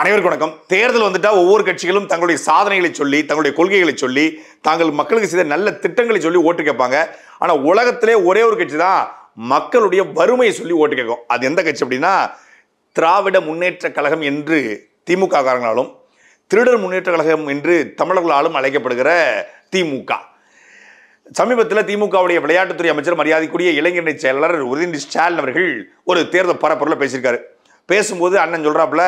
அனைவருக்கும் வணக்கம். தேர்தல் வந்துட்டா ஒவ்வொரு கட்சிகளும் தங்களுடைய சாதனைகளை சொல்லி தங்களுடைய கொள்கைகளை சொல்லி தாங்கள் மக்களுக்கு செய்த நல்ல திட்டங்களை சொல்லி ஓட்டு கேட்பாங்க. ஆனா உலகத்திலே ஒரே ஒரு கட்சி தான் மக்களுடைய வறுமையை சொல்லி ஓட்டு கேட்கும். அது எந்த கட்சி அப்படின்னா திராவிட முன்னேற்ற கழகம் என்று திமுக காரங்களாலும் திருடர் முன்னேற்ற கழகம் என்று தமிழர்களாலும் அழைக்கப்படுகிற திமுக. சமீபத்தில் திமுகவுடைய விளையாட்டுத்துறை அமைச்சர் மரியாதைக்குரிய இளைஞரணி செயலாளர் உதயநிதி ஸ்டாலின் அவர்கள் ஒரு தேர்தல் பரப்புரில் பேசியிருக்காரு. பேசும்போது அண்ணன் சொல்கிறாப்புல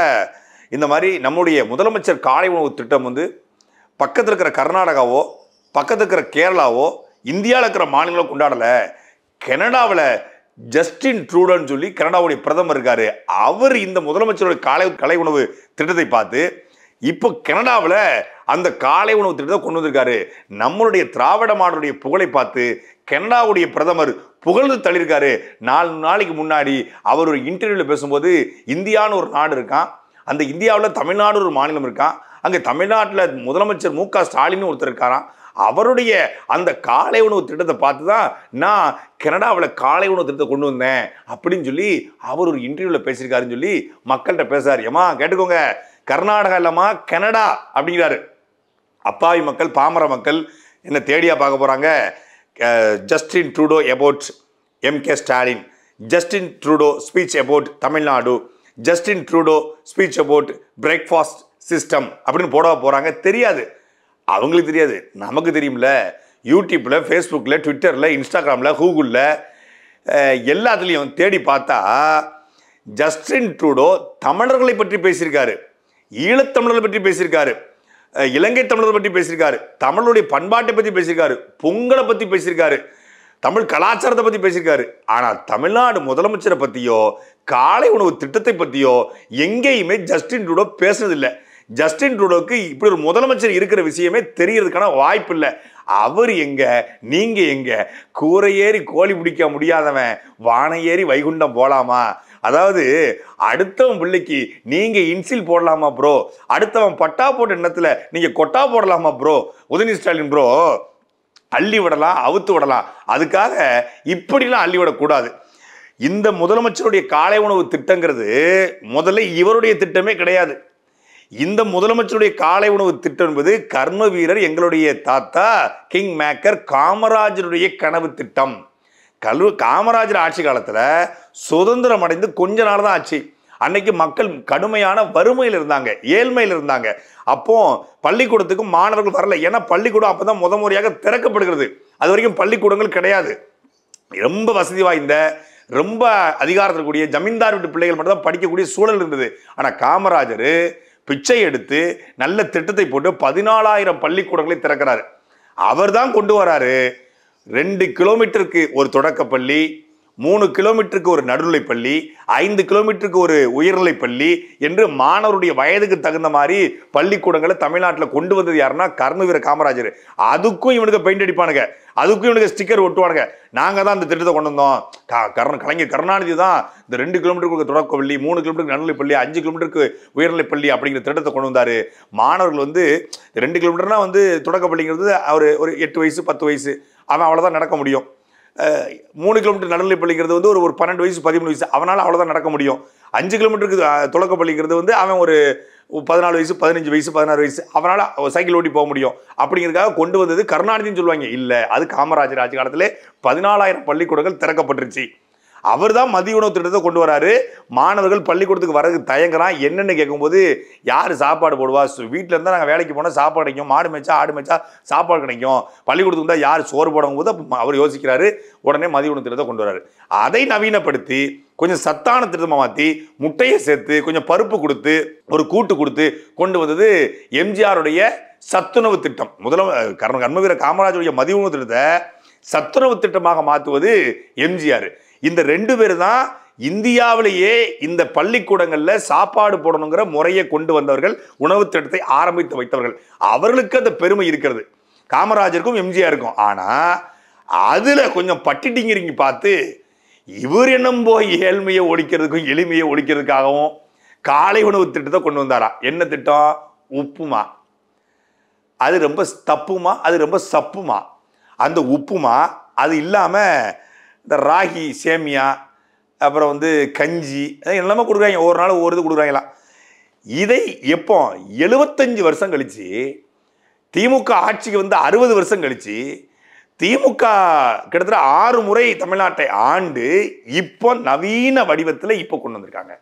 இந்த மாதிரி நம்முடைய முதலமைச்சர் காலை உணவு திட்டம் வந்து பக்கத்தில் இருக்கிற கர்நாடகாவோ பக்கத்தில் இருக்கிற கேரளாவோ இந்தியாவில் இருக்கிற மாநிலம் கொண்டாடலை கனடாவில் ஜஸ்டின் ட்ரூடோன்னு சொல்லி கனடாவுடைய பிரதமர் இருக்கார். அவர் இந்த முதலமைச்சருடைய காலை கலை உணவு திட்டத்தை பார்த்து இப்போ கனடாவில் அந்த காலை உணவு திட்டத்தை கொண்டு வந்திருக்காரு. நம்மளுடைய திராவிட மாடலுடைய புகழை பார்த்து கனடாவுடைய பிரதமர் புகழ்ந்து தள்ளியிருக்காரு. நாலு நாளைக்கு முன்னாடி அவர் ஒரு இன்டர்வியூவில் பேசும்போது இந்தியான்னு ஒரு நாடு இருக்கான். அந்த இந்தியாவில் தமிழ்நாடு ஒரு மாநிலம் இருக்கான் அங்கே தமிழ்நாட்டில் முதலமைச்சர் மு க ஸ்டாலின் ஒருத்தர் இருக்காராம் அவருடைய அந்த காலை உணவு திட்டத்தை பார்த்து தான் நான் கனடாவில் காலை உணவு திட்டத்தை கொண்டு வந்தேன் அப்படின்னு சொல்லி அவர் ஒரு இன்டர்வியூவில் பேசியிருக்காருன்னு சொல்லி மக்கள்கிட்ட பேசுறாரு. ஏமா கேட்டுக்கோங்க. கர்நாடகா இல்லாமா கனடா அப்படிங்கிறாரு. அப்பாவி மக்கள் பாமர மக்கள் என்ன தேடியா பார்க்க போகிறாங்க Justin Trudeau about M K Stalin Justin Trudeau speech about Tamil Nadu Justin Trudeau speech about breakfast system அப்படின்னு போட போகிறாங்க தெரியாது. அவங்களுக்கு தெரியாது. நமக்கு தெரியும்ல. யூடியூப்பில் ஃபேஸ்புக்கில் ட்விட்டரில் இன்ஸ்டாகிராமில் கூகுளில் எல்லாத்துலேயும் தேடி பார்த்தா ஜஸ்டின் ட்ரூடோ தமிழர்களை பற்றி பேசியிருக்காரு. ஈழத்தமிழர்களை பற்றி பேசியிருக்காரு. இலங்கை தமிழர்கள் பற்றி பேசியிருக்காரு. தமிழுடைய பண்பாட்டை பற்றி பேசியிருக்காரு. பொங்கலை பற்றி பேசியிருக்காரு. தமிழ் கலாச்சாரத்தை பற்றி பேசியிருக்காரு. ஆனால் தமிழ்நாடு முதலமைச்சரை பற்றியோ காலை உணவு திட்டத்தை பற்றியோ எங்கேயுமே ஜஸ்டின் ட்ரூடோ பேசுனதில்லை. ஜஸ்டின் ட்ரூடோக்கு இப்படி ஒரு முதலமைச்சர் இருக்கிற விஷயமே தெரியறதுக்கான வாய்ப்பு இல்லை அவர் எங்க நீங்க எங்க? கூரை ஏறி கோழி பிடிக்க முடியாதவன் வானை ஏறி வைகுண்டம் போலாமா? அதாவது அடுத்தவன் பிள்ளைக்கு நீங்க இன்சில் போடலாமா ப்ரோ அடுத்தவன் பட்டா போட்ட எண்ணத்துல நீங்க கொட்டா போடலாமா ப்ரோ உதயநிதி ஸ்டாலின் ப்ரோ அள்ளி விடலாம் அவுத்து விடலாம். அதுக்காக இப்படிலாம் அள்ளி விடக்கூடாது. இந்த முதலமைச்சருடைய காலை உணவு திட்டங்கிறது முதல்ல இவருடைய திட்டமே கிடையாது. இந்த முதலமைச்சருடைய காலை உணவு திட்டம் என்பது கர்ம வீரர் எங்களுடைய தாத்தா கிங் மேக்கர் காமராஜருடைய கனவு திட்டம். கல்வ காமராஜர் ஆட்சி காலத்தில் சுதந்திரம் அடைந்து கொஞ்ச நாள் தான் ஆச்சு. அன்னைக்கு மக்கள் கடுமையான வறுமையில் இருந்தாங்க ஏழ்மையில் இருந்தாங்க. அப்போ பள்ளிக்கூடத்துக்கும் மாணவர்கள் வரல. ஏன்னா பள்ளிக்கூடம் அப்பதான் முத முறையாக திறக்கப்படுகிறது. அது வரைக்கும் பள்ளிக்கூடங்கள் கிடையாது. ரொம்ப வசதி வாய்ந்த ரொம்ப அதிகாரத்தில் கூடிய ஜமீன்தார் வீட்டு பிள்ளைகள் மட்டும் தான் படிக்கக்கூடிய சூழல் இருந்தது. ஆனால் காமராஜர் பிச்சை எடுத்து நல்ல திட்டத்தை போட்டு பதினாலாயிரம் பள்ளிக்கூடங்களை திறக்கிறாரு. அவர் தான் கொண்டு வராரு. ரெண்டு கிலோமீட்டருக்கு ஒரு தொடக்கப்பள்ளி மூணு கிலோமீட்டருக்கு ஒரு நடுநிலைப் பள்ளி ஐந்து கிலோமீட்டருக்கு ஒரு உயர்நிலைப் பள்ளி என்று மாணவருடைய வயதுக்கு தகுந்த மாதிரி பள்ளிக்கூடங்களை தமிழ்நாட்டில் கொண்டு வந்தது யாருன்னா கர்மவீர காமராஜர். அதுக்கும் இவனுக்கு பெயிண்ட் அடிப்பானுங்க. அதுக்கும் இவனுக்கு ஸ்டிக்கர் ஒட்டுவானுங்க. நாங்கள் தான் இந்த திட்டத்தை கொண்டு வந்தோம். கர்ண கருண கலைஞர் கருணாநிதி தான் இந்த ரெண்டு கிலோமீட்டருக்கு தொடக்க பள்ளி மூணு கிலோமீட்டருக்கு நடுநிலைப் பள்ளி அஞ்சு கிலோமீட்டருக்கு உயர்நிலைப் பள்ளி அப்படிங்கிற திட்டத்தை கொண்டு வந்தார். மாணவர்கள் வந்து ரெண்டு கிலோமீட்டர்னா வந்து தொடக்க பள்ளிங்கிறது ஒரு ஒரு எட்டு வயசு பத்து வயசு. அவன் அவ்வளோதான் நடக்க முடியும். மூணு கிலோமீட்டர் நடுநிலைப் பள்ளிங்கிறது வந்து ஒரு ஒரு பன்னெண்டு வயசு பதிமூணு வயசு. அவனால் அவ்வளோதான் நடக்க முடியும். அஞ்சு கிலோமீட்டருக்கு தொடக்க பள்ளிங்கிறது வந்து அவன் ஒரு பதினாலு வயசு பதினஞ்சு வயசு பதினாறு வயசு. அவனால் சைக்கிள் ஓட்டி போக முடியும். அப்படிங்கிறதுக்காக கொண்டு வந்தது கருணாநிதின்னு சொல்லுவாங்க. இல்லை அது காமராஜர் ஆட்சி காலத்திலே பதினாலாயிரம் பள்ளிக்கூடங்கள் திறக்கப்பட்டுருச்சு. அவர் தான் மதிய உணவு திட்டத்தை கொண்டு வராரு. மாணவர்கள் பள்ளிக்கூடத்துக்கு வரதுக்கு தயங்குறான். என்னென்னு கேட்கும்போது யார் சாப்பாடு போடுவா? வீட்டில் இருந்தால் நாங்கள் வேலைக்கு போனால் சாப்பாடு கிடைக்கும். மாடு மேய்ச்சா ஆடு மேய்ச்சா சாப்பாடு கிடைக்கும். பள்ளிக்கூடத்துக்கு வந்தால் யார் சோறு போடும் போது அவர் யோசிக்கிறாரு. உடனே மதிய உணவு திட்டத்தை கொண்டு வராரு. அதை நவீனப்படுத்தி கொஞ்சம் சத்தான திட்டமாக மாற்றி முட்டையை சேர்த்து கொஞ்சம் பருப்பு கொடுத்து ஒரு கூட்டு கொடுத்து கொண்டு வந்தது எம்ஜிஆருடைய சத்துணவு திட்டம். முதல கர்ம கர்மவீர காமராஜருடைய மதிய உணவு திட்டத்தை சத்துணவு திட்டமாக மாற்றுவது எம்ஜிஆர். இந்த ரெண்டு பேர் தான் இந்தியாவிலேயே இந்த பள்ளிக்கூடங்களில் சாப்பாடு போடணுங்கிற முறையை கொண்டு வந்தவர்கள் உணவு திட்டத்தை ஆரம்பித்து வைத்தவர்கள். அவர்களுக்கு அந்த பெருமை இருக்கிறது. காமராஜருக்கும் எம்ஜிஆருக்கும். ஆனால் அதில் கொஞ்சம் பட்டிட்டிங்கிறீங்க பார்த்து இவர் என்னும் போய் ஏழ்மையை ஒழிக்கிறதுக்கும் எளிமையை ஒழிக்கிறதுக்காகவும் காலை உணவு திட்டத்தை கொண்டு வந்தாரா? என்ன திட்டம்? உப்புமா. அது ரொம்ப தப்புமா? அது ரொம்ப சப்புமா? அந்த உப்புமா அது இல்லாமல் இந்த ராகி சேமியா அப்புறம் வந்து கஞ்சி எல்லாமே கொடுக்குறாங்க. ஒரு நாள் ஒவ்வொரு இது கொடுக்குறாங்களாம் இதை எப்போ? எழுபத்தஞ்சு வருஷம் கழித்து திமுக ஆட்சிக்கு வந்து அறுபது வருஷம் கழித்து திமுக கிட்டத்தட்ட ஆறு முறை தமிழ்நாட்டை ஆண்டு இப்போ நவீன வடிவத்தில் இப்போ கொண்டு வந்திருக்காங்க.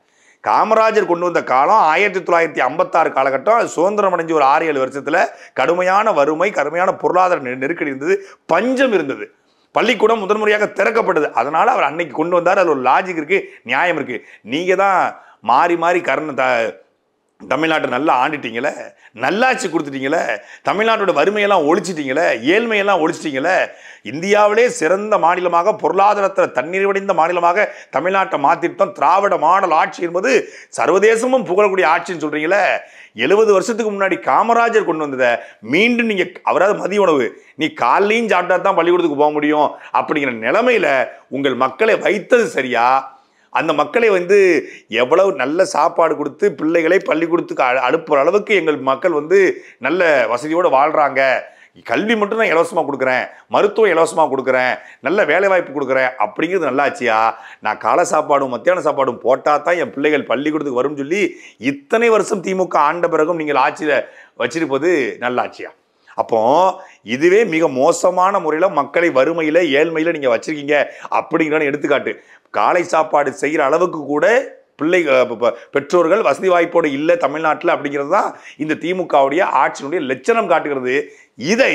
காமராஜர் கொண்டு வந்த காலம் ஆயிரத்தி தொள்ளாயிரத்தி ஐம்பத்தாறு காலகட்டம். அது சுதந்திரம் அடைஞ்சு ஒரு ஆறு ஏழு வருஷத்தில் கடுமையான வறுமை கடுமையான பொருளாதார நெ- நெருக்கடி இருந்தது பஞ்சம் இருந்தது. பள்ளிக்கூடம் முதன்முறையாக திறக்கப்பட்டது. அதனால் அவர் அன்னைக்கு கொண்டு வந்தார். அதில் ஒரு லாஜிக் இருக்குது நியாயம் இருக்குது நீங்கள் தான் மாறி மாறி கரண த தமிழ்நாட்டை நல்லா ஆண்டுட்டீங்களே நல்லாட்சி கொடுத்துட்டீங்களே தமிழ்நாட்டோட வறுமையெல்லாம் ஒழிச்சிட்டீங்களே ஏழ்மையெல்லாம் ஒழிச்சிட்டீங்களே இந்தியாவிலே சிறந்த மாநிலமாக பொருளாதாரத்தில் தண்ணீர்வடைந்த மாநிலமாக தமிழ்நாட்டை மாற்றிட்டோம் திராவிட மாடல் ஆட்சி என்பது சர்வதேசமும் புகழக்கூடிய ஆட்சின்னு சொல்கிறீங்களே எழுபது வருஷத்துக்கு முன்னாடி காமராஜர் கொண்டு வந்ததை மீண்டும் நீங்கள் அவராது மதிய உணவு. நீ காலையும் சாப்பிட்டா தான் பள்ளிக்கூடத்துக்கு போக முடியும் அப்படிங்கிற நிலமையில் உங்கள் மக்களை வைத்தது சரியா? அந்த மக்களை வந்து எவ்வளவு நல்ல சாப்பாடு கொடுத்து பிள்ளைகளை பள்ளிக்கூடத்துக்கு அ- அளவுக்கு எங்கள் மக்கள் வந்து நல்ல வசதியோடு வாழ்கிறாங்க கல்வி மட்டும் நான் இலவசமாக கொடுக்குறேன். மருத்துவம் இலவசமாக கொடுக்குறேன். நல்ல வேலைவாய்ப்பு கொடுக்குறேன். அப்படிங்கிறது நல்லாச்சியா? நான் காலை சாப்பாடும் மத்தியான சாப்பாடும் போட்டால் தான் என் பிள்ளைகள் பள்ளிக்கூடத்துக்கு வரும்னு சொல்லி இத்தனை வருஷம் திமுக ஆண்ட பிறகும் நீங்கள் ஆட்சியில் வச்சிருப்பது நல்லாட்சியா அப்போ இதுவே மிக மோசமான முறையில் மக்களை வறுமையில் ஏழ்மையில் நீங்கள் வச்சுருக்கீங்க அப்படிங்கிற எடுத்துக்காட்டு. காலை சாப்பாடு செய்கிற அளவுக்கு கூட பிள்ளை பெற்றோர்கள் வசதி வாய்ப்போடு இல்லை தமிழ்நாட்டில் அப்படிங்கிறது தான் இந்த திமுகவுடைய ஆட்சியினுடைய லட்சணம் காட்டுகிறது. இதை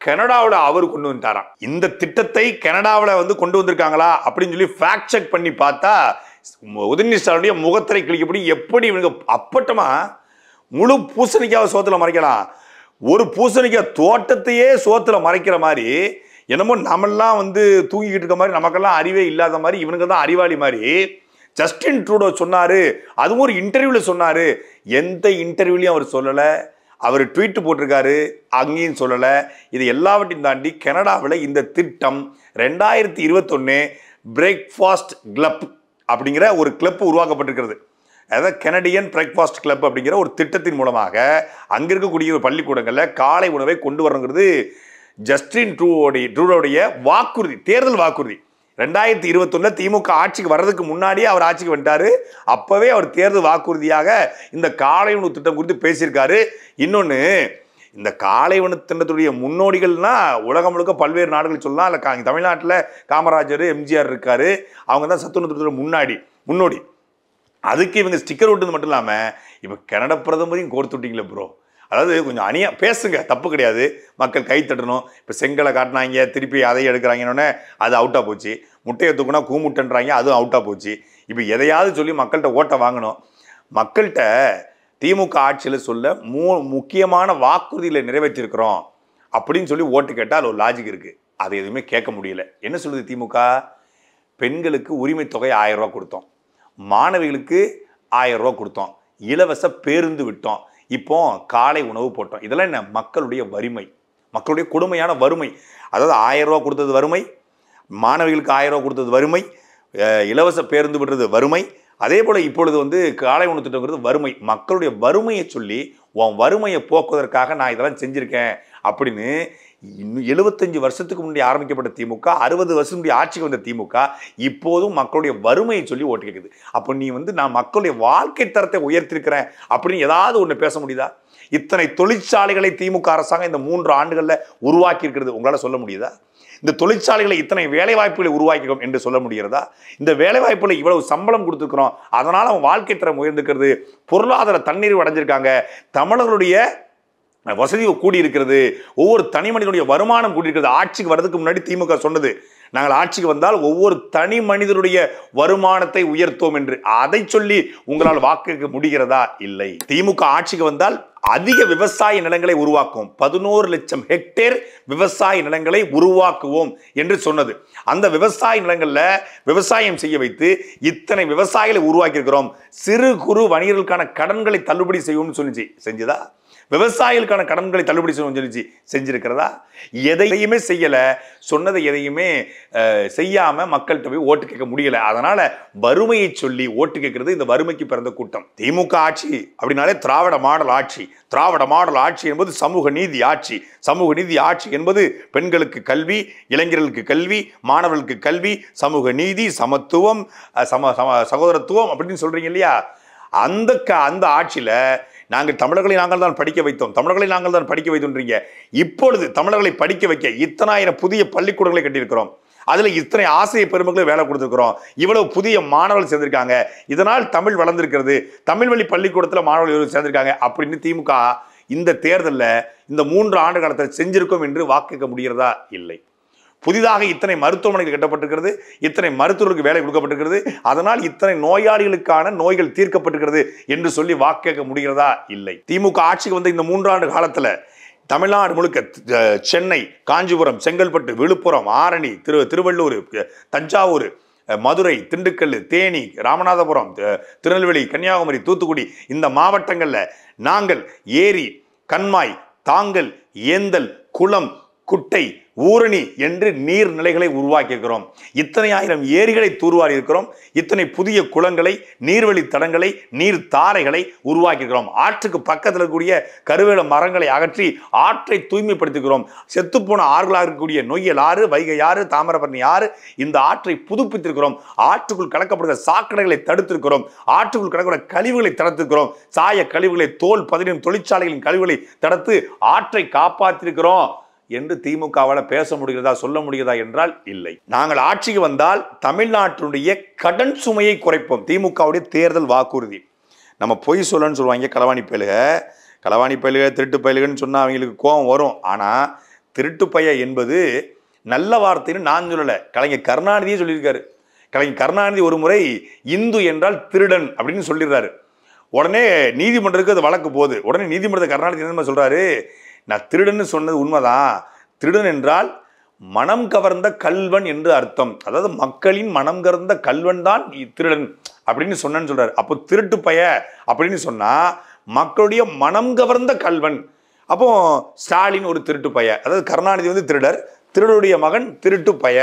கனடாவில் அவர் கொண்டு வந்துட்டாராம். இந்த திட்டத்தை கனடாவில் வந்து கொண்டு வந்திருக்காங்களா அப்படின்னு சொல்லி ஃபேக்ட் செக் பண்ணி பார்த்தா உதயநிதி ஸ்டாலினுடைய முகத்திரை கிழிக்கப்படி எப்படி இவங்க அப்பட்டமா முழு பூசணிக்காவை சோத்துல மறைக்கலாம். ஒரு பூசணிக்காய் தோட்டத்தையே சோத்துல மறைக்கிற மாதிரி என்னமோ நம்மெல்லாம் வந்து தூங்கிக்கிட்டு இருக்க மாதிரி நமக்கெல்லாம் அறிவே இல்லாத மாதிரி இவனுங்க தான் அறிவாளி மாதிரி ஜஸ்டின் ட்ரூடோ சொன்னாரு. அதுவும் ஒரு இன்டர்வியூல சொன்னாரு. எந்த இன்டர்வியூலையும் அவர் சொல்லலை. அவர் ட்வீட்டு போட்டிருக்காரு அங்கேயும் சொல்லலை. இது எல்லாவற்றையும் தாண்டி கனடாவில் இந்த திட்டம் ரெண்டாயிரத்தி இருபத்தொன்னு பிரேக்ஃபாஸ்ட் கிளப் அப்படிங்கிற ஒரு கிளப் உருவாக்கப்பட்டிருக்கிறது. அதாவது கெனடியன் பிரேக்ஃபாஸ்ட் கிளப் அப்படிங்கிற ஒரு திட்டத்தின் மூலமாக அங்கே இருக்கக்கூடிய ஒரு பள்ளிக்கூடங்களில் காலை உணவை கொண்டு வரணுங்கிறது ஜஸ்டின் ட்ரூவோடைய ட்ரூடோடைய வாக்குறுதி தேர்தல் வாக்குறுதி. ரெண்டாயிரத்தி இருபத்தொன்னு திமுக ஆட்சிக்கு வர்றதுக்கு முன்னாடியே அவர் ஆட்சிக்கு வந்துட்டாரு. அப்போவே அவர் தேர்தல் வாக்குறுதியாக இந்த காலை உணவு திட்டம் குறித்து பேசியிருக்காரு. இன்னொன்று இந்த காலை உணவு திட்டத்துடைய முன்னோடிகள்னா உலகம் முழுக்க பல்வேறு நாடுகள் சொல்லலாம். இல்லை கா தமிழ்நாட்டில் காமராஜர் எம்ஜிஆர் இருக்காரு. அவங்க தான் சத்துணவு திட்டத்தோட முன்னாடி முன்னோடி. அதுக்கு இவங்க ஸ்டிக்கர் ஒட்டுறது மட்டும் இல்லாமல் இப்போ கனடா பிரதமரையும் கோர்த்து விட்டீங்களே ப்ரோ அதாவது கொஞ்சம் அணியாக பேசுங்க தப்பு கிடையாது. மக்கள் கை தட்டணும். இப்போ செங்கலை காட்டினாங்க திருப்பி அதை எடுக்கிறாங்கன்னொன்னே அது அவுட்டாக போச்சு. முட்டையை தூக்குனா கூமுட்டன்றாங்க அதுவும் அவுட்டாக போச்சு. இப்போ எதையாவது சொல்லி மக்கள்கிட்ட ஓட்டை வாங்கணும். மக்கள்கிட்ட திமுக ஆட்சியில் சொல்ல மூ முக்கியமான வாக்குறுதியில் நிறைவேற்றிருக்கிறோம் அப்படின்னு சொல்லி ஓட்டு கேட்டால் அது ஒரு லாஜிக் இருக்குது அதை எதுவுமே கேட்க முடியல. என்ன சொல்லுது திமுக? பெண்களுக்கு உரிமை தொகை ஆயிரம் ரூபா கொடுத்தோம். மாணவிகளுக்கு ஆயிரம் ரூபா கொடுத்தோம். இலவச பேருந்து விட்டோம். இப்போ காலை உணவு போட்டோம். இதெல்லாம் என்ன? மக்களுடைய வறுமை. மக்களுடைய கொடுமையான வறுமை. அதாவது ஆயிரம் ரூபா கொடுத்தது வறுமை. மாணவிகளுக்கு ஆயிரம் ரூபா கொடுத்தது வறுமை. இலவச பேருந்து விடுறது வறுமை. அதே போல் இப்பொழுது வந்து காலை உணவு திட்டங்கிறது வறுமை. மக்களுடைய வறுமையை சொல்லி உன் வறுமையை போக்குவதற்காக நான் இதெல்லாம் செஞ்சுருக்கேன் அப்படின்னு இன்னும் எழுபத்தஞ்சு வருஷத்துக்கு முன்னாடி ஆரம்பிக்கப்பட்ட திமுக அறுபது வருஷம் ஆட்சிக்கு வந்த திமுக இப்போதும் மக்களுடைய வறுமையை சொல்லி ஓட்டு கேட்குது அப்போ நீ வந்து நான் மக்களுடைய வாழ்க்கை தரத்தை உயர்த்திருக்கிறேன் அப்படின்னு ஏதாவது ஒன்று பேச முடியுதா? இத்தனை தொழிற்சாலைகளை திமுக அரசாங்கம் இந்த மூன்று ஆண்டுகளில் உருவாக்கி இருக்கிறது உங்களால் சொல்ல முடியுதா? இந்த தொழிற்சாலைகளை இத்தனை வேலைவாய்ப்புகளை உருவாக்கிறோம் என்று சொல்ல முடிகிறதா? இந்த வேலைவாய்ப்பில் இவ்வளவு சம்பளம் கொடுத்துருக்குறோம் அதனால் அவன் வாழ்க்கை தரம் உயர்ந்துக்கிறது பொருளாதார தண்ணீர் அடைஞ்சிருக்காங்க தமிழர்களுடைய வசதி கூடி இருக்கிறது ஒவ்வொரு தனி மனிதனுடைய வருமானம் கூடி இருக்கிறது ஆட்சிக்கு வர்றதுக்கு முன்னாடி திமுக சொன்னது நாங்கள் ஆட்சிக்கு வந்தால் ஒவ்வொரு தனி மனிதனுடைய வருமானத்தை உயர்த்தோம் என்று. அதை சொல்லி உங்களால் வாக்குக்கு முடிகிறதா? இல்லை. திமுக ஆட்சிக்கு வந்தால் அதிக விவசாய நிலங்களை உருவாக்குவோம். பதினோரு லட்சம் ஹெக்டேர் விவசாய நிலங்களை உருவாக்குவோம் என்று சொன்னது. அந்த விவசாய நிலங்களில் விவசாயம் செய்ய வைத்து இத்தனை விவசாயிகளை உருவாக்கியிருக்கிறோம். சிறு குறு வணிகர்களுக்கான கடன்களை தள்ளுபடி செய்வோம்னு சொல்லிச்சு. செஞ்சுதா? விவசாயிகளுக்கான கடன்களை தள்ளுபடி செய்யணும் சொல்லிச்சு செஞ்சிருக்கிறதா? எதையுமே செய்யலை. சொன்னதை எதையுமே செய்யாமல் மக்கள்கிட்ட போய் ஓட்டு கேட்க முடியல. அதனால் வறுமையை சொல்லி ஓட்டு கேட்கறது இந்த வறுமைக்கு பிறந்த கூட்டம். திமுக ஆட்சி அப்படின்னாலே திராவிட மாடல் ஆட்சி. திராவிட மாடல் ஆட்சி என்பது சமூக நீதி ஆட்சி. சமூக நீதி ஆட்சி என்பது பெண்களுக்கு கல்வி இளைஞர்களுக்கு கல்வி மாணவர்களுக்கு கல்வி சமூக நீதி சமத்துவம் சம சம சகோதரத்துவம் அப்படின்னு சொல்கிறீங்க இல்லையா? அந்த க அந்த ஆட்சியில் நாங்கள் தமிழர்களை நாங்கள் தான் படிக்க வைத்தோம். தமிழர்களை நாங்கள் தான் படிக்க வைத்தோன்றீங்க இப்பொழுது தமிழர்களை படிக்க வைக்க இத்தனாயிரம் புதிய பள்ளிக்கூடங்களை கட்டியிருக்கிறோம். அதில் இத்தனை ஆசிரிய பெருமக்களும் வேலை கொடுத்துருக்குறோம். இவ்வளவு புதிய மாணவர்கள் சேர்ந்திருக்காங்க. இதனால் தமிழ் வளர்ந்திருக்கிறது. தமிழ் வழி பள்ளிக்கூடத்தில் மாணவர்கள் சேர்ந்திருக்காங்க அப்படின்னு திமுக இந்த தேர்தலில் இந்த மூன்று ஆண்டு காலத்தில் செஞ்சிருக்கோம் என்று வாக்குக்க முடிகிறதா? இல்லை. புதிதாக இத்தனை மருத்துவமனைகள் கட்டப்பட்டிருக்கிறது இத்தனை மருத்துவர்களுக்கு வேலை கொடுக்கப்பட்டிருக்கிறது அதனால் இத்தனை நோயாளிகளுக்கான நோய்கள் தீர்க்கப்பட்டிருக்கிறது என்று சொல்லி வாக்கேற்க முடிகிறதா? இல்லை. திமுக ஆட்சிக்கு வந்த இந்த மூன்றாண்டு காலத்தில் தமிழ்நாடு முழுக்க சென்னை காஞ்சிபுரம் செங்கல்பட்டு விழுப்புரம் ஆரணி திரு திருவள்ளூர் தஞ்சாவூர் மதுரை திண்டுக்கல் தேனி ராமநாதபுரம் திருநெல்வேலி கன்னியாகுமரி தூத்துக்குடி இந்த மாவட்டங்களில் நாங்கள் ஏரி கண்மாய் தாங்கல் ஏந்தல் குளம் குட்டை ஊரணி என்று நீர்நிலைகளை உருவாக்கியிருக்கிறோம். இத்தனை ஆயிரம் ஏரிகளை தூர்வாரி இருக்கிறோம் இத்தனை புதிய குளங்களை நீர்வழி தடங்களை நீர் தாரைகளை உருவாக்கியிருக்கிறோம். ஆற்றுக்கு பக்கத்தில் இருக்கக்கூடிய கருவேல மரங்களை அகற்றி ஆற்றை தூய்மைப்படுத்துகிறோம் செத்துப்போன ஆறுகளாக இருக்கக்கூடிய நொய்யல் ஆறு வைகை ஆறு தாமிரபரணி ஆறு இந்த ஆற்றை புதுப்பித்திருக்கிறோம். ஆற்றுக்குள் கலக்கப்படுகிற சாக்கடைகளை தடுத்திருக்கிறோம். ஆற்றுக்குள் கலக்கிற கழிவுகளை தடுத்திருக்கிறோம். சாய கழிவுகளை தோல் பதினும் தொழிற்சாலைகளின் கழிவுகளை தடுத்து ஆற்றை காப்பாற்றிருக்கிறோம் என்று திமுகவால் பேச முடிகிறதா சொல்ல முடிகிறதா என்றால் இல்லை. நாங்கள் ஆட்சிக்கு வந்தால் தமிழ்நாட்டினுடைய கடன் சுமையை குறைப்போம். திமுகவுடைய தேர்தல் வாக்குறுதி. நம்ம பொய் சொல்லன்னு சொல்லுவாங்க களவாணி பயலுக. களவாணி பயலுக திருட்டு பயலுகன்னு சொன்னால் அவங்களுக்கு கோபம் வரும். ஆனால் திருட்டு பைய என்பது நல்ல வார்த்தைன்னு நான் சொல்லலை. கலைஞர் கருணாநிதியே சொல்லியிருக்காரு. கலைஞர் கருணாநிதி ஒரு முறை இந்து என்றால் திருடன் அப்படின்னு சொல்லிடுறாரு. உடனே நீதிமன்றத்துக்கு அது வழக்கு போகுது. உடனே நீதிமன்றத்தை கருணாநிதி என்ன சொல்கிறாரு நான் திருடன்னு சொன்னது உண்மைதான் திருடன் என்றால் மனம் கவர்ந்த கல்வன் என்று அர்த்தம். அதாவது மக்களின் மனம் கவர்ந்த கல்வன் தான் திருடன் அப்படின்னு சொன்னேன்னு சொல்றாரு. அப்போ திருட்டு பைய அப்படின்னு சொன்னா மக்களுடைய மனம் கவர்ந்த கல்வன். அப்போ ஸ்டாலின் ஒரு திருட்டு பைய. அதாவது கருணாநிதி வந்து திருடர். திருடருடைய மகன் திருட்டு பைய.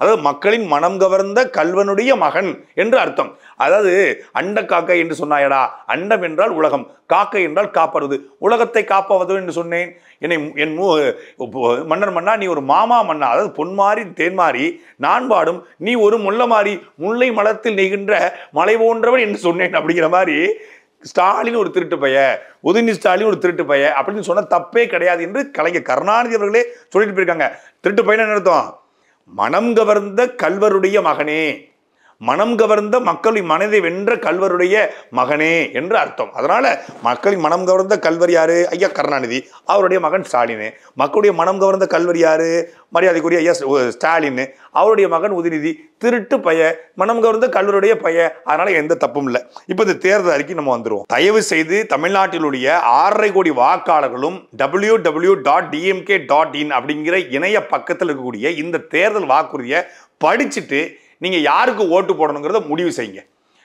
அதாவது மக்களின் மனம் கவர்ந்த கல்வனுடைய மகன் என்று அர்த்தம். அதாவது அண்ட காக்கை என்று சொன்னாயடா அண்டம் என்றால் உலகம் காக்கை என்றால் காப்பறது உலகத்தை காப்பவது என்று சொன்னேன். என்னை என் மூ மன்னர் மன்னா நீ ஒரு மாமா மன்னா அதாவது பொன்மாரி தேன்மாரி நான் பாடும் நீ ஒரு முல்லைமாறி முல்லை மலத்தில் நெய்கின்ற மலை போன்றவன் என்று சொன்னேன் அப்படிங்கிற மாதிரி ஸ்டாலின் ஒரு திருட்டு பைய உதயநிதி ஸ்டாலின் ஒரு திருட்டு பைய அப்படின்னு சொன்ன தப்பே கிடையாது என்று கலைஞர் கருணாநிதி அவர்களே சொல்லிட்டு போயிருக்காங்க. திருட்டு பையன் என்ன அர்த்தம்? மனம் கவர்ந்த கல்வருடைய மகனே. மனம் கவர்ந்த மக்களின் மனதை வென்ற கல்வருடைய மகனே என்று அர்த்தம். அதனால மக்களின் மனம் கவர்ந்த கல்வர் யாரு? ஐயா கருணாநிதி. அவருடைய மகன் ஸ்டாலின். மக்களுடைய மனம் கவர்ந்த கல்வர் யாரு? மரியாதைக்குரிய ஐயா ஸ்டாலின். அவருடைய மகன் உதயநிதி. திருட்டு பைய. மனம் கவர்ந்த கல்வருடைய பைய. அதனால எந்த தப்பும் இல்லை. இப்போ இந்த தேர்தல் அறிக்கை நம்ம வந்துருவோம். தயவு செய்து தமிழ்நாட்டிலுடைய ஆறரை கோடி வாக்காளர்களும் W W dot DMK dot in அப்படிங்கிற இணைய பக்கத்தில் இருக்கக்கூடிய இந்த தேர்தல் வாக்குறுதியை படிச்சுட்டு நீங்கள் யாருக்கு ஓட்டு போடணுங்கிறத முடிவு செய்யுங்க.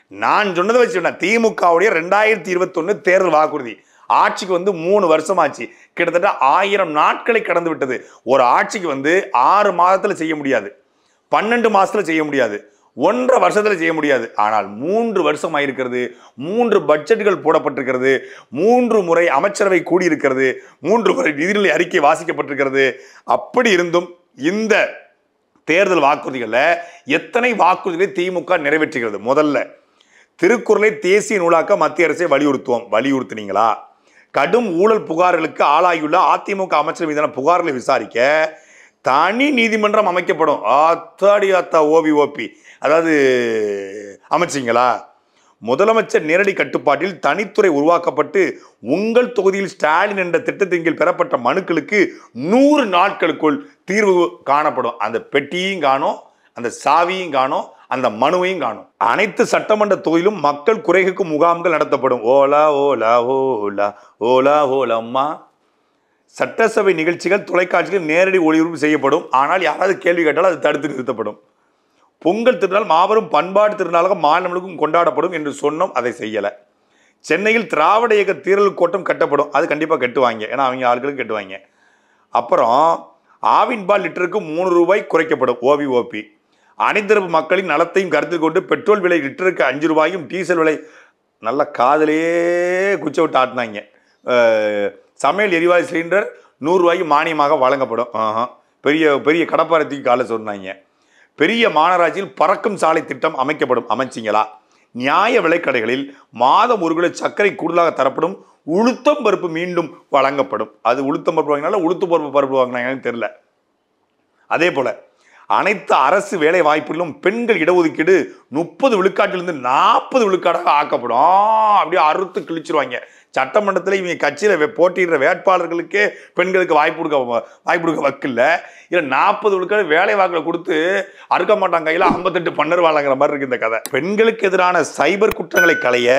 நான் சொன்னதை வச்சு சொன்னேன் திமுகவுடைய ரெண்டாயிரத்தி இருபத்தொன்னு தேர்தல் வாக்குறுதி. ஆட்சிக்கு வந்து மூணு வருஷம் ஆச்சு கிட்டத்தட்ட ஆயிரம் நாட்களை கடந்து விட்டது. ஒரு ஆட்சிக்கு வந்து ஆறு மாதத்தில் செய்ய முடியாது. பன்னெண்டு மாதத்தில் செய்ய முடியாது. ஒன்றரை வருஷத்தில் செய்ய முடியாது. ஆனால் மூன்று வருஷம் ஆயிருக்கிறது மூன்று பட்ஜெட்டுகள் போடப்பட்டிருக்கிறது. மூன்று முறை அமைச்சரவை கூடியிருக்கிறது. மூன்று முறை நிதிநிலை அறிக்கை வாசிக்கப்பட்டிருக்கிறது. அப்படி இருந்தும் இந்த தேர்தல் வாக்குறுதிகளில் எத்தனை வாக்குறுதிகளை திமுக நிறைவேற்றுகிறது? முதல்ல திருக்குறளை தேசிய நூலாக்க மத்திய அரசை வலியுறுத்துவோம். வலியுறுத்தினீங்களா? கடும் ஊழல் புகார்களுக்கு ஆளாகியுள்ள அதிமுக அமைச்சர் மீதான புகார்களை விசாரிக்க தனி நீதிமன்றம் அமைக்கப்படும். ஆத்தாடி ஆத்தா ஓபி ஓபி அதாவது அமைச்சிங்களா? முதலமைச்சர் நேரடி கட்டுப்பாட்டில் தனித்துறை உருவாக்கப்பட்டு உங்கள் தொகுதியில் ஸ்டாலின் என்ற திட்டத்தின் கீழ் பெறப்பட்ட மனுக்களுக்கு நூறு நாட்களுக்குள் தீர்வு காணப்படும். அந்த பெட்டியும் காணும் அந்த சாவியும் காணும் அந்த மனுவையும் காணும். அனைத்து சட்டமன்ற தொகுதியிலும் மக்கள் குறைகளுக்கு முகாம்கள் நடத்தப்படும். ஓலா ஓலா ஓலா ஓலா ஓலம்மா. சட்டசபை நிகழ்ச்சிகள் தொலைக்காட்சிகள் நேரடி ஒளிபரப்பு செய்யப்படும். ஆனால் யாராவது கேள்வி கேட்டாலும் அது தடுத்து நிறுத்தப்படும். பொங்கல் திருநாள் மாபெரும் பண்பாட்டு திருநாளாக மாநிலங்களுக்கும் கொண்டாடப்படும் என்று சொன்னோம் அதை செய்யலை. சென்னையில் திராவிட இயக்க தீரல் கோட்டம் கட்டப்படும் அது கண்டிப்பாக கட்டுவாங்க. ஏன்னா அவங்க ஆட்களுக்கு கட்டுவாங்க. அப்புறம் ஆவின் பால் லிட்டருக்கு மூணு ரூபாய் குறைக்கப்படும் ஓபி ஓபி அனைத்தரப்பு மக்களின் நலத்தையும் கருத்தில் கொண்டு பெட்ரோல் விலை லிட்டருக்கு அஞ்சு ரூபாயும் டீசல் விலை நல்ல காதலே குச்ச விட்டு ஆட்டினாங்க. சமையல் எரிவாயு சிலிண்டர் நூறுரூவாய்க்கு மானியமாக வழங்கப்படும். ஆஹா. பெரிய பெரிய கடப்பாரத்துக்கு காலை சொன்னாங்க. பெரிய மாநகராட்சியில் பறக்கும் சாலை திட்டம் அமைக்கப்படும். அமைச்சிங்களா? நியாய விலைக்கடைகளில் மாதம் ஒரு கிலோ சர்க்கரை கூடுதலாக தரப்படும். உளுத்தம் பருப்பு மீண்டும் வழங்கப்படும். அது உளுத்தம் பருப்பு வாங்கினாலும் உளுத்து பருப்பு பருப்பு வாங்கினாங்கன்னு தெரியல. அதே போல அனைத்து அரசு வேலை வாய்ப்புகளிலும் பெண்கள் இடஒதுக்கீடு முப்பது விழுக்காட்டிலிருந்து நாற்பது விழுக்காடாக ஆக்கப்படும். அப்படியே அறுத்து கிழிச்சிருவாங்க. சட்டமன்றத்தில் இவங்க கட்சியில் போட்டியிடுற வேட்பாளர்களுக்கே பெண்களுக்கு வாய்ப்பு கொடுக்க வாய்ப்பு கொடுக்க வக்கில்ல. இல்லை நாற்பது விழுக்காடு வேலை வாக்கில் கொடுத்து அறுக்க மாட்டாங்க. கையில் ஐம்பத்தெட்டு பன்னர் வாழங்கிற மாதிரி இருக்கு இந்த கதை. பெண்களுக்கு எதிரான சைபர் குற்றங்களை களைய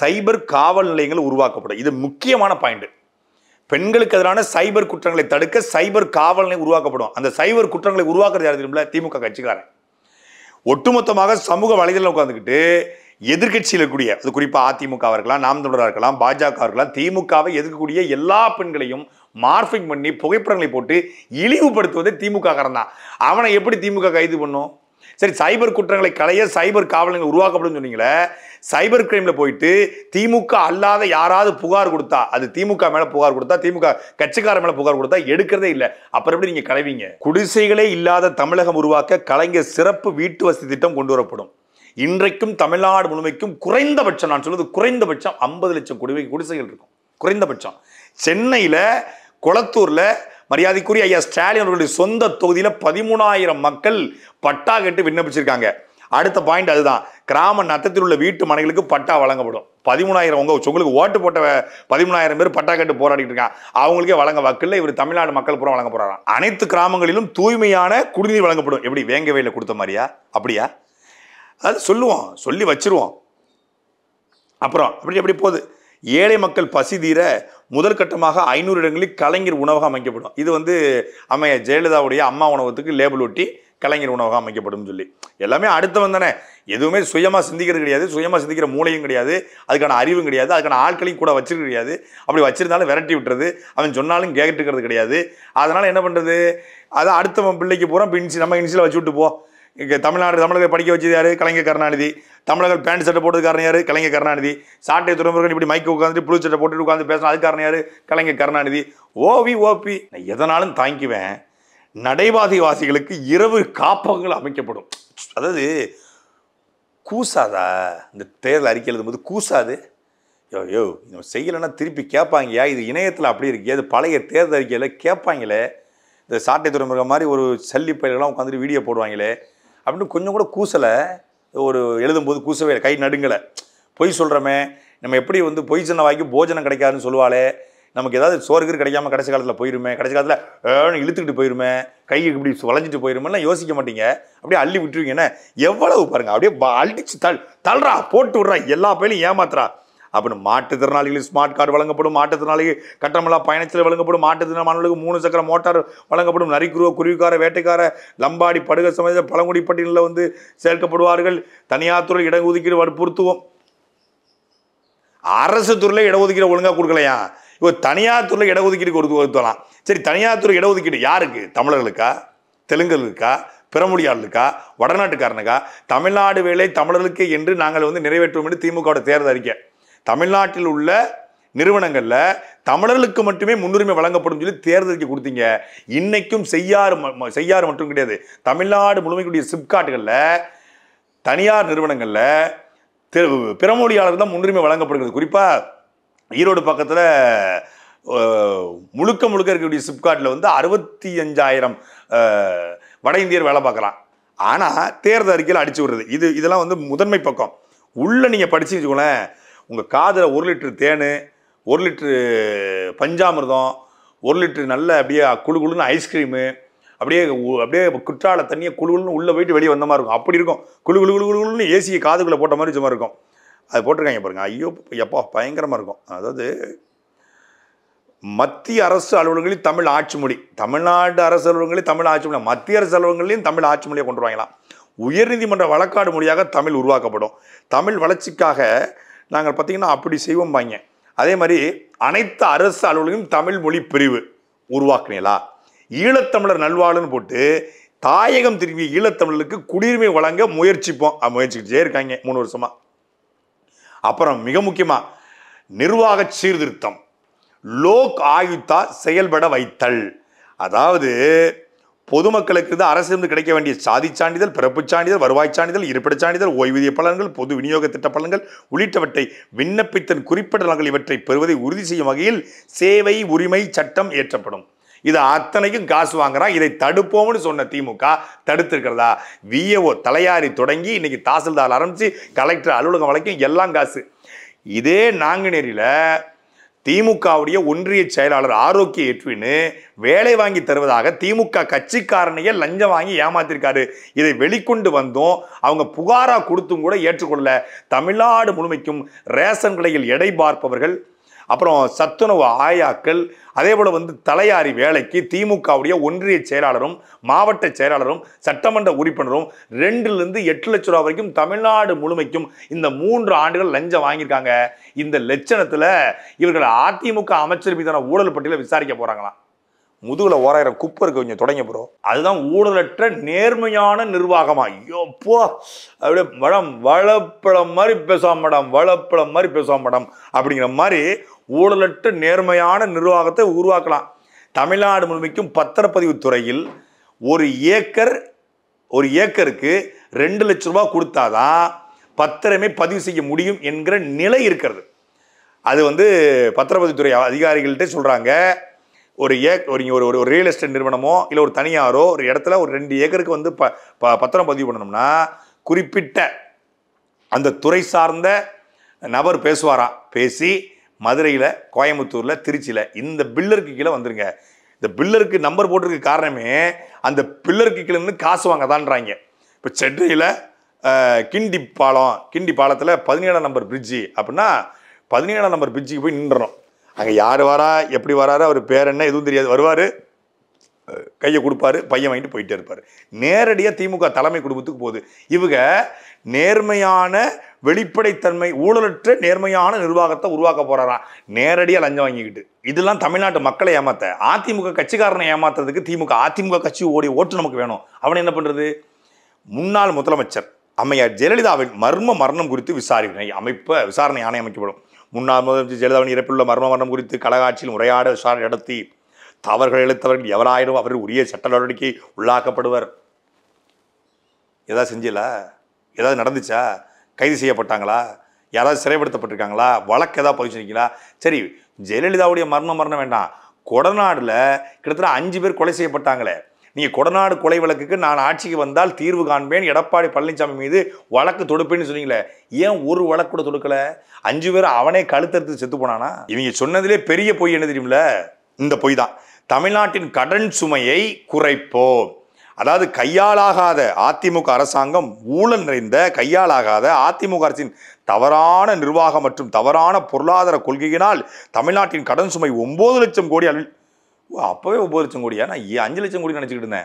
சைபர் காவல் நிலையங்கள் உருவாக்கப்படும். இது முக்கியமான பாயிண்ட் பெண்களுக்கு எதிரான சைபர் குற்றங்களை தடுக்க சைபர் காவல் நிலையம் உருவாக்கப்படும். அந்த சைபர் குற்றங்களை உருவாக்குறது யார் தெரியுமில்ல? திமுக கட்சிக்காரன். ஒட்டுமொத்தமாக சமூக வலைதளம் உட்காந்துக்கிட்டு எதிர்க்கட்சியில் இருக்கக்கூடிய அது குறிப்பாக அதிமுக இருக்கலாம் நாம் தொடராக இருக்கலாம் பாஜக இருக்கலாம் திமுகவை எதிர்க்கக்கூடிய எல்லா பெண்களையும் மார்பிங் பண்ணி புகைப்படங்களை போட்டு இழிவுபடுத்துவதே திமுக காரன் தான். அவனை எப்படி திமுக கைது பண்ணும்? சரி சைபர் குற்றங்களை களைய சைபர் காவலங்கள் உருவாக்கப்படும் சொன்னீங்களே சைபர் கிரைம்ல போயிட்டு திமுக அல்லாத யாராவது புகார் கொடுத்தா அது திமுக மேல புகார் கொடுத்தா திமுக கட்சிக்கார மேல புகார் கொடுத்தா எடுக்கிறதே இல்லை. அப்புறம் எப்படி நீங்க களைவீங்க? குடிசைகளே இல்லாத தமிழகம் உருவாக்க கலைஞர் சிறப்பு வீட்டு வசதி திட்டம் கொண்டு வரப்படும். இன்றைக்கும் தமிழ்நாடு முழுமைக்கும் குறைந்தபட்சம் நான் சொல்வது குறைந்தபட்சம் ஐம்பது லட்சம் குடிவை குடிசைகள் இருக்கும். குறைந்தபட்சம். சென்னையில் குளத்தூரில் மரியாதைக்குரிய ஐயா ஸ்டாலின் அவர்களுடைய சொந்த தொகுதியில் பதிமூணாயிரம் மக்கள் பட்டா கேட்டு விண்ணப்பிச்சிருக்காங்க. அடுத்த பாயிண்ட் அதுதான். கிராம நத்தத்தில் உள்ள வீட்டு மனைகளுக்கு பட்டா வழங்கப்படும். பதிமூணாயிரம் உங்க உங்களுக்கு ஓட்டு போட்ட பதிமூணாயிரம் பேர் பட்டா கேட்டு போராடிட்டு இருக்காங்க. அவங்களுக்கே வழங்க வாக்கில் இவர் தமிழ்நாடு மக்கள் புறம் வழங்க போறாங்க அனைத்து கிராமங்களிலும் தூய்மையான குடிநீர் வழங்கப்படும். எப்படி? வேங்கவேல கொடுத்த மாதிரியா? அப்படியா? அது சொல்லுவோம் சொல்லி வச்சிருவோம் அப்புறம் அப்படி எப்படி போகுது. ஏழை மக்கள் பசி தீர முதல் கட்டமாக ஐநூறு இடங்களில் கலைஞர் உணவகம் அமைக்கப்படும். இது வந்து அம்மைய ஜெயலலிதாவுடைய அம்மா உணவகத்துக்கு லேபிள் ஒட்டி கலைஞர் உணவகம் அமைக்கப்படும் சொல்லி. எல்லாமே அடுத்தவன் தானே. எதுவுமே சுயமாக சிந்திக்கிறது கிடையாது சுயமாக சிந்திக்கிற மூளையும் கிடையாது அதுக்கான அறிவும் கிடையாது அதுக்கான ஆட்களையும் கூட வச்சிருக்க கிடையாது. அப்படி வச்சிருந்தாலும் விரட்டி விட்டுறது அவன் சொன்னாலும் கேட்டுக்கிறது கிடையாது. அதனால் என்ன பண்ணுறது அதை அடுத்தவன் பிள்ளைக்கு பூரா இன்சி நம்ம இன்சியில் வச்சு விட்டு போ. இங்கே தமிழ்நாடு தமிழக படிக்க வச்சது யார்? கலைஞர் கருணாநிதி. தமிழர்கள் பேண்ட் சட்டை போட்டது காரணம் யார்? கலைஞர் கருணாநிதி. சாட்டை துறைமுருகன் இப்படி மைக்கு உட்காந்துட்டு புழு சட்டை போட்டுட்டு உட்காந்து பேசணும் அது காரணம் யார்? கலைஞர் கருணாநிதி. ஓவி ஓபி நான் எதனாலும் தாங்கிக்குவேன் நடைபாதை வாசிகளுக்கு இரவு காப்பகங்கள் அமைக்கப்படும். அதாவது கூசாதா? இந்த தேர்தல் அறிக்கை எழுதும்போது கூசாது. யோ யோ நம்ம செய்யலைன்னா திருப்பி கேட்பாங்கயா? இது இணையத்தில் அப்படி இருக்கு. அது பழைய தேர்தல் அறிக்கையில் கேட்பாங்களே. இந்த சாட்டை துறைமுருகன் மாதிரி ஒரு சல்லி பயிர்கள்லாம் உட்காந்துட்டு வீடியோ போடுவாங்களே. அப்படின்னு கொஞ்சம் கூட கூசலை ஒரு எழுதும்போது கூசவே இல்லை, கை நடுங்கலை. பொய் சொல்கிறோமே நம்ம எப்படி வந்து பொய் சொன்ன வாய்க்கு போஜனம் கிடைக்காதுன்னு சொல்லுவாளே நமக்கு ஏதாவது சோறுக்கு கிடைக்காம கடைசி காலத்தில் போயிருமே கடைசி காலத்தில் ஏன்னு இழுத்துக்கிட்டு போயிருமே கை இப்படி வளைஞ்சிட்டு போயிருமேலாம் யோசிக்க மாட்டீங்க. அப்படியே அள்ளி விட்டுருவீங்க என்ன? எவ்வளவு பாருங்க அப்படியே அழிச்சு தள் தள்ளுறா போட்டு விட்றா எல்லா பயிலும் ஏமாத்துறா. அப்படின்னு மாற்றுத்திறனாளிகள் ஸ்மார்ட் கார்டு வழங்கப்படும் மாற்றுத்திறனாளிகள் கட்டமில்லா பயணத்தில் வழங்கப்படும் மாற்றுத்திறனாளிகளுக்கு மூணு சக்கர மோட்டார் வழங்கப்படும். நரிக்குருவ குருவிக்கார வேட்டைக்கார லம்பாடி படுக சமய பழங்குடி பட்டியலில் வந்து சேர்க்கப்படுவார்கள். தனியார் துறை இடஒதுக்கீடு வற்புறுத்துவோம் அரசு துறையில் இடஒதுக்கீடு ஒழுங்காக கொடுக்கலையா? இப்போ தனியார் துறையில் இடஒதுக்கீடு கொடுத்து கொடுத்தலாம் சரி தனியார் துறை இடஒதுக்கீடு யாருக்கு? தமிழர்களுக்கா தெலுங்குகளுக்கா பிறமொழியாளருக்கா வடநாட்டுக்காரனுக்கா? தமிழ்நாடு வேலை தமிழர்களுக்கு என்று நாங்கள் வந்து நிறைவேற்றுவோம் என்று திமுகவோட தேர்தல் அறிக்கை. தமிழ்நாட்டில் உள்ள நிறுவனங்களில் தமிழர்களுக்கு மட்டுமே முன்னுரிமை வழங்கப்படும் சொல்லி தேர்தல் அறிக்கை கொடுத்தீங்க. இன்னைக்கும் செய்யாறு ம- ம- செய்யாறு மட்டும் கிடையாது. தமிழ்நாடு முழுமைக்குரிய சிப்காட்டுகளில் தனியார் நிறுவனங்களில் பிறமொழியாளர் தான் முன்னுரிமை வழங்கப்படுகிறது. குறிப்பாக ஈரோடு பக்கத்தில் முழுக்க முழுக்க இருக்கக்கூடிய சிப்காட்டில் வந்து அறுபத்தி அஞ்சாயிரம் வட இந்தியர் வேலை பார்க்குறான். ஆனால் தேர்தல் அறிக்கையில் அடிச்சு விடுறது. இது இதெல்லாம் வந்து முதன்மை பக்கம். உள்ளே நீங்கள் படிச்சு வச்சுக்கோங்களேன் உங்கள் காதில் ஒரு லிட்ரு தேன் ஒரு லிட்டரு பஞ்சாமிர்தம் ஒரு லிட்ரு நல்ல அப்படியே குழு குழுன்னு ஐஸ்கிரீமு அப்படியே அப்படியே குற்றால தண்ணியை குழுன்னு உள்ளே போயிட்டு வெளியே வந்த மாதிரி இருக்கும். அப்படி இருக்கும். குழு குழு குழு குளுன்னு ஏசியை காதுக்குள்ளே போட்ட மாதிரி சும்மா இருக்கும். அது போட்டிருக்காங்க பாருங்க. ஐயோ எப்பா பயங்கரமாக இருக்கும். அதாவது மத்திய அரசு அலுவலகங்களில் தமிழ் ஆட்சி மொழி தமிழ்நாடு அரசு அலுவலகங்களில் தமிழ் ஆட்சி மொழி மத்திய அரசு அலுவலகங்களையும் தமிழ் ஆட்சி மொழியை கொண்டு வருவாங்களாம். உயர்நீதிமன்ற வழக்காடு மொழியாக தமிழ் உருவாக்கப்படும். தமிழ் வளர்ச்சிக்காக நாங்கள் பார்த்தீங்கன்னா அப்படி செய்வோம் பாங்க அதே மாதிரி அனைத்து அரசு அலுவலகம் தமிழ் மொழி பிரிவு உருவாக்குனீங்களா? ஈழத்தமிழர் நல்வாழ்னு போட்டு தாயகம் திரும்பிய ஈழத்தமிழருக்கு குடியுரிமை வழங்க முயற்சிப்போம். முயற்சிக்கிட்டே இருக்காங்க மூணு வருஷமா. அப்புறம் மிக முக்கியமா நிர்வாக சீர்திருத்தம். லோக் ஆயுத்தா செயல்பட வைத்தல். அதாவது பொதுமக்களுக்கு இருந்து அரசிலிருந்து கிடைக்க வேண்டிய சாதி சான்றிதழ் பிறப்பு சான்றிதழ் வருவாய் சான்றிதழ் இருப்பிட சான்றிதழ் ஓய்வூதிய பலன்கள் பொது விநியோக திட்ட பலன்கள் உள்ளிட்டவற்றை விண்ணப்பித்தன் குறிப்பிட்ட இவற்றை பெறுவதை உறுதி செய்யும் வகையில் சேவை உரிமை சட்டம் ஏற்றப்படும் இது அத்தனைக்கும் காசு வாங்குறான். இதை தடுப்போம்னு சொன்ன திமுக தடுத்திருக்கிறதா? விஏஓ தலையாரி தொடங்கி இன்னைக்கு தாசில்தார் ஆரம்பிச்சு கலெக்டர் அலுவலகம் வரைக்கும் எல்லாம் காசு. இதே நாங்குநேரியில திமுகவுடைய ஒன்றிய செயலாளர் ஆரோக்கிய எட்வின்னு வேலை வாங்கி தருவதாக திமுக கட்சிக்காரனையே லஞ்சம் வாங்கி ஏமாத்திருக்காரு. இதை வெளிக்கொண்டு வந்தும் அவங்க புகாராக கொடுத்தும் கூட ஏற்றுக்கொள்ள தமிழ்நாடு முழுமைக்கும் ரேஷன் கடையில் எடை பார்ப்பவர்கள் அப்புறம் சத்துணவு ஆயாக்கள் அதே போல் வந்து தலையாரி வேலைக்கு திமுகவுடைய ஒன்றிய செயலாளரும் மாவட்ட செயலாளரும் சட்டமன்ற உறுப்பினரும் ரெண்டுலேருந்து எட்டு லட்ச ரூபா வரைக்கும் தமிழ்நாடு முழுமைக்கும் இந்த மூன்று ஆண்டுகள் லஞ்சம் வாங்கியிருக்காங்க. இந்த லட்சணத்தில் இவர்கள் அதிமுக அமைச்சர் மீதான ஊழல் பட்டியலில் விசாரிக்க போகிறாங்களாம் முதுகில் ஓராயிரம் குப்பை இருக்கு கொஞ்சம் தொடங்க ப்ரோ. அதுதான் ஊழலற்ற நேர்மையான நிர்வாகமா. ஐயோப்போ அப்படியே மேடம் வளப்பழம் மாதிரி பேசாம மேடம் வளப்பழம் மாதிரி பேசாம மேடம் அப்படிங்கிற மாதிரி ஊழலற்ற நேர்மையான நிர்வாகத்தை உருவாக்கலாம். தமிழ்நாடு முழுமைக்கும் பத்திரப்பதிவு துறையில் ஒரு ஏக்கர் ஒரு ஏக்கருக்கு ரெண்டு லட்ச ரூபா கொடுத்தாதான் பத்திரமே பதிவு செய்ய முடியும் என்கிற நிலை இருக்கிறது. அது வந்து பத்திரப்பதிவுத்துறை அதிகாரிகள்கிட்ட சொல்கிறாங்க ஒரு ஏ ஒரு ஒரு ஒரு ரியல் எஸ்டேட் நிறுவனமோ இல்லை ஒரு தனியாரோ ஒரு இடத்துல ஒரு ரெண்டு ஏக்கருக்கு வந்து ப ப- பத்திரம் பதிவு பண்ணணும்னா குறிப்பிட்ட அந்த துறை சார்ந்த நபர் பேசுவாராம். பேசி மதுரையில் கோயம்புத்தூரில் திருச்சியில் இந்த பில்லருக்கு கீழே வந்துருங்க. இந்த பில்லருக்கு நம்பர் போட்டிருக்க காரணமே அந்த பில்லருக்கு கீழே இருந்து காசு வாங்க தான்றாங்க இப்போ சென்னையில் கிண்டி பாலம் கிண்டி பாலத்தில் பதினேழாம் நம்பர் பிரிட்ஜி அப்படின்னா பதினேழாம் நம்பர் பிரிட்ஜுக்கு போய் நின்றுறோம் அங்கே யார் வரா எப்படி வராரு அவர் பேர் என்ன எதுவும் தெரியாது. வருவார் கையை கொடுப்பாரு பையன் வாங்கிட்டு போயிட்டே இருப்பார். நேரடியாக திமுக தலைமை குடும்பத்துக்கு போகுது. இவங்க நேர்மையான வெளிப்படைத்தன்மை ஊழலற்ற நேர்மையான நிர்வாகத்தை உருவாக்க போகிறாராம் நேரடியாக லஞ்சம் வாங்கிக்கிட்டு. இதெல்லாம் தமிழ்நாட்டு மக்களை ஏமாத்த. அதிமுக கட்சிக்காரனை ஏமாத்துறதுக்கு திமுக அதிமுக கட்சி ஓடி ஓட்டு நமக்கு வேணும். அவன் என்ன பண்ணுறது முன்னாள் முதலமைச்சர். அம்மையார் ஜெயலலிதாவின் மர்ம மரணம் குறித்து விசாரணை அமைப்ப விசாரணை ஆணையம் அமைக்கப்படும். முன்னாள் முதலமைச்சர் ஜெயலலிதாவின் இறப்பிலுள்ள மர்ம மரணம் குறித்து கலகாட்சியில் உரையாட விசாரணை நடத்தி தவறுகள் எழுத்தவர்கள் எவராயிரும் அவர் உரிய சட்ட நடவடிக்கை உள்ளாக்கப்படுவர். ஏதாவது செஞ்சல? ஏதாவது நடந்துச்சா? கைது செய்யப்பட்டாங்களா? யாராவது சிறைப்படுத்தப்பட்டிருக்காங்களா? வழக்கு ஏதாவது பதிவு செஞ்சீங்களா சரி ஜெயலலிதாவுடைய மர்ம மரணம் வேண்டாம். கொடநாடில் கிட்டத்தட்ட அஞ்சு பேர் கொலை செய்யப்பட்டாங்களே. நீங்கள் கொடநாடு கொலை வழக்குக்கு நான் ஆட்சிக்கு வந்தால் தீர்வு காண்பேன். எடப்பாடி பழனிசாமி மீது வழக்கு தொடுப்பேன்னு சொன்னீங்களே ஏன் ஒரு வழக்கு கூட தொடுக்கல? அஞ்சு பேர் அவனே கழுத்தறுத்து செத்து போனானா? இவங்க சொன்னதிலே பெரிய பொய் என்ன தெரியுமில இந்த பொய் தான். தமிழ்நாட்டின் கடன் சுமையை குறைப்போம். அதாவது கையாளாகாத அதிமுக அரசாங்கம் ஊழல் நிறைந்த கையாளாகாத அதிமுக அரசின் தவறான நிர்வாகம் மற்றும் தவறான பொருளாதார கொள்கையினால் தமிழ்நாட்டின் கடன் சுமை ஒன்பது லட்சம் கோடி அளவில் அப்போவே ஒம்பது லட்சம் கோடியா? நான் அஞ்சு லட்சம் கோடி நினச்சிக்கிட்டு இருந்தேன்.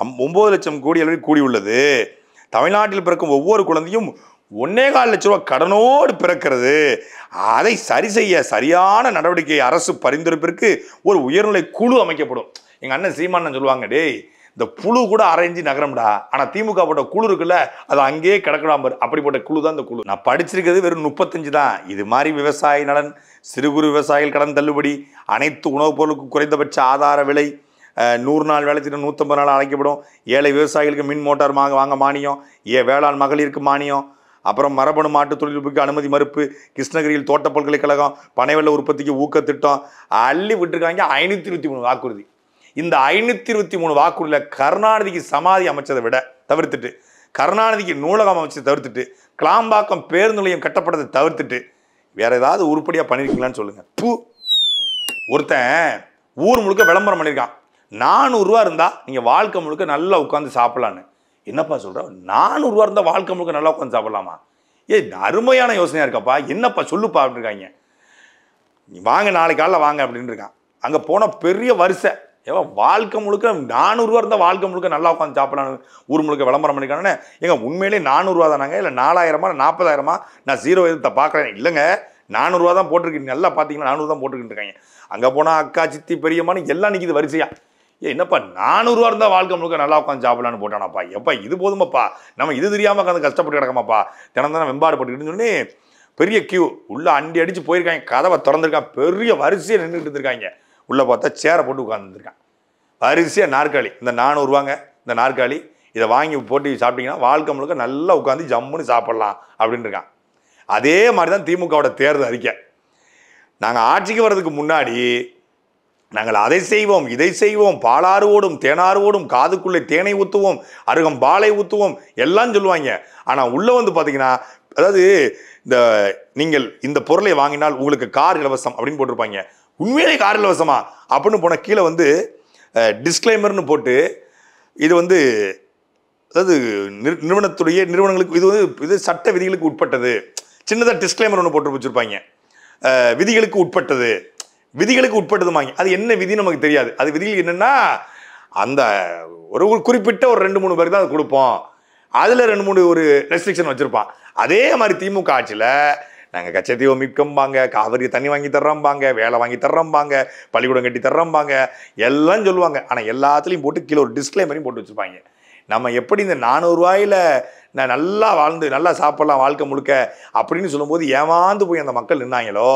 அம்- ஒன்பது லட்சம் கோடி அளவில் கூடி உள்ளது. தமிழ்நாட்டில் பிறக்கும் ஒவ்வொரு குழந்தையும் ஒன்னே கால் லட்ச ரூபா கடனோடு பிறக்கிறது. அதை சரி செய்ய சரியான நடவடிக்கை அரசு பரிந்துரைப்பிற்கு ஒரு உயர்நிலை குழு அமைக்கப்படும். எங்கள் அண்ணன் சீமானன் சொல்லுவாங்க டேய் இந்த புழு கூட அரைஞ்சி நகரம்டா. ஆனால் திமுக போட்ட குழு இருக்குல்ல அது அங்கேயே கிடக்கலாம் பாரு. அப்படிப்பட்ட குழு தான் இந்த குழு. நான் படிச்சிருக்கிறது வெறும் முப்பத்தஞ்சு தான். இது மாதிரி விவசாய நலன் சிறு குறு விவசாயிகள் கடன் தள்ளுபடி அனைத்து உணவுப் பொருளுக்கும் குறைந்தபட்ச ஆதார விலை நூறு நாள் வேலை திட்டம் நூற்றம்பது நாள் அழைக்கப்படும். ஏழை விவசாயிகளுக்கு மின் மோட்டார் வாங்க வாங்க மானியம் ஏ வேளாண் மகளிருக்கு மானியம் அப்புறம் மரபணு மாட்டு தொழில்நுட்பக்கு அனுமதி மறுப்பு கிருஷ்ணகிரியில் தோட்ட பல்கலைக்கழகம் பனைவெள்ள உற்பத்திக்கு ஊக்கத்திட்டம் அள்ளி விட்டுருக்காங்க ஐநூற்றி இருபத்தி மூணு வாக்குறுதி. இந்த ஐநூற்றி இருபத்தி மூணு வாக்குறுதியில் கருணாநிதிக்கு சமாதி அமைச்சதை விட தவிர்த்துட்டு கருணாநிதிக்கு நூலகம் அமைச்சதை தவிர்த்துட்டு கிளாம்பாக்கம் பேருந்து நிலையம் கட்டப்பட்டதை தவிர்த்துட்டு வேற ஏதாவது உருப்படியாக பண்ணியிருக்கீங்களான்னு சொல்லுங்க. பூ. ஒருத்தன் ஊர் முழுக்க விளம்பரம் பண்ணியிருக்கான் நானூறுரூவா இருந்தால் நீங்கள் வாழ்க்கை முழுக்க நல்லா உட்காந்து சாப்பிட்லான்னு. என்னப்பா சொல்கிற நானூறுரூவா இருந்தால் வாழ்க்கை முழுக்க நல்லா உட்காந்து சாப்பிட்லாமா? ஏ அருமையான யோசனையாக இருக்கப்பா. என்னப்பா சொல்லுப்பா அப்படின்னு இருக்காங்க நீ வாங்க நாளைக்கு காலைல வாங்க அப்படின்னு இருக்கான் அங்கே போனால் பெரிய வரிசை. ஏவா வாழ்க்கை முழுக்க நானூறுரூவா இருந்தால் வாழ்க்கை முழுக்க நல்லா உட்காந்து சாப்பிடலான்னு ஊர் முழுக்க விளம்பரம் பண்ணிக்கானே ஏங்க உண்மையிலே நானூறுரூவா தானாங்க இல்லை நாலாயிரமா நாற்பதாயிரமா? நான் ஜீரோ எதுத்த பார்க்குறேன் இல்லைங்க நானூறுரூவா தான் போட்டிருக்கீங்க. நல்லா பார்த்தீங்கன்னா நானூறு தான் போட்டுக்கிட்டு இருக்காங்க. அங்கே போனால் அக்கா சித்தி பெரியம்மான்னு எல்லாம் நிற்கிது வரிசையா. ஏ என்னப்பா நானூறுரூவா இருந்தால் வாழ்க்கை முழுக்க நல்லா உட்காந்து சாப்பிடலான்னு போட்டானாப்பா. எப்பா இது போதுமாப்பா? நம்ம இது தெரியாமல் உட்காந்து கஷ்டப்பட்டு கிடக்கமாப்பா? தினம் தானே வெம்பாடு போட்டுக்கிட்டு சொல்லி பெரிய கியூ உள்ளே அண்டி அடிச்சு போயிருக்காங்க. கதவை திறந்திருக்கான் பெரிய வரிசையை நின்றுட்டு இருந்திருக்காங்க. உள்ளே பார்த்தா சேரை போட்டு உட்காந்துருக்கான் அரிசியாக நாற்காலி. இந்த நானூறுவாங்க இந்த நாற்காலி இதை வாங்கி போட்டு சாப்பிட்டீங்கன்னா வாழ்க்கை முழுக்க நல்லா உட்காந்து ஜம்முன்னு சாப்பிட்லாம் அப்படின்னு இருக்கான். அதே மாதிரி தான் திமுகவோட தேர்தல் அறிக்கை. நாங்கள் ஆட்சிக்கு வர்றதுக்கு முன்னாடி நாங்கள் அதை செய்வோம் இதை செய்வோம் பாலாறு ஓடும் தேனாறு ஓடும் காதுக்குள்ளே தேனை ஊற்றுவோம் அருகம் பாலை ஊற்றுவோம் எல்லாம் சொல்லுவாங்க. ஆனால் உள்ளே வந்து பார்த்தீங்கன்னா அதாவது இந்த நீங்கள் இந்த பொருளை வாங்கினால் உங்களுக்கு கார் இலவசம் அப்படின்னு போட்டிருப்பாங்க. உண்மையிலே கார் இலவசமா அப்படின்னு போன கீழே வந்து டிஸ்க்ளைமர்னு போட்டு இது வந்து அதாவது நிறு- நிறுவனத்துடைய நிறுவனங்களுக்கு இது வந்து இது சட்ட விதிகளுக்கு உட்பட்டது. சின்னதாக டிஸ்க்ளைமர் ஒன்று போட்டு வச்சுருப்பாங்க. விதிகளுக்கு உட்பட்டது. விதிகளுக்கு உட்பட்டதுமாங்க அது என்ன விதி நமக்கு தெரியாது. அது விதிகள் என்னென்னா அந்த ஒரு ஒரு குறிப்பிட்ட ஒரு ரெண்டு மூணு பேருக்கு தான் அது கொடுப்போம். அதில் ரெண்டு மூணு ஒரு ரெஸ்ட்ரிக்ஷன் வச்சுருப்பான். அதே மாதிரி திமுக ஆட்சியில் நாங்கள் கச்சத்தீவை மீட்கம்பாங்க காவிரி தண்ணி வாங்கி தர்றோம்பாங்க வேலை வாங்கி தர்றோம்பாங்க பள்ளிக்கூடம் கட்டி தர்றோம்பாங்க எல்லாம் சொல்லுவாங்க. ஆனால் எல்லாத்துலேயும் போட்டு கீழே ஒரு டிஸ்க்ளைமரையும் போட்டு வச்சுருப்பாங்க. நம்ம எப்படி இந்த நானூறுரூவாயில் நான் நல்லா வாழ்ந்து நல்லா சாப்பிட்லாம் வாழ்க்கை முழுக்க அப்படின்னு சொல்லும்போது ஏமாந்து போய் அந்த மக்கள் நின்னாங்களோ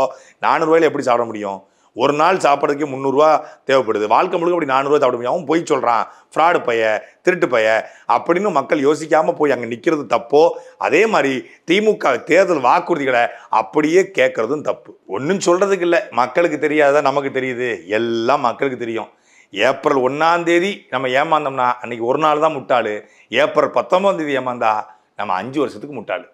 நானூறுரூவாயில் எப்படி சாப்பிட முடியும்? ஒரு நாள் சாப்பிட்றதுக்கே முந்நூறுரூவா தேவைப்படுது. வாழ்க்கை முழுக்க அப்படி நானூறுரூவா சாப்பிட முடியும். அவன் போய் சொல்கிறான் ஃப்ராடு பைய திருட்டு பைய அப்படின்னு மக்கள் யோசிக்காமல் போய் அங்கே நிற்கிறது தப்போ அதே மாதிரி திமுக தேர்தல் வாக்குறுதிகளை அப்படியே கேட்குறதும் தப்பு. ஒன்றும் சொல்கிறதுக்கு இல்லை. மக்களுக்கு தெரியாதா நமக்கு தெரியுது. எல்லாம் மக்களுக்கு தெரியும். ஏப்ரல் ஒன்றாந்தேதி நம்ம ஏமாந்தோம்னா அன்னைக்கு ஒரு நாள் தான் முட்டாள். ஏப்ரல் பத்தொன்பதாம் தேதி ஏமாந்தா நம்ம அஞ்சு வருஷத்துக்கு முட்டாள்.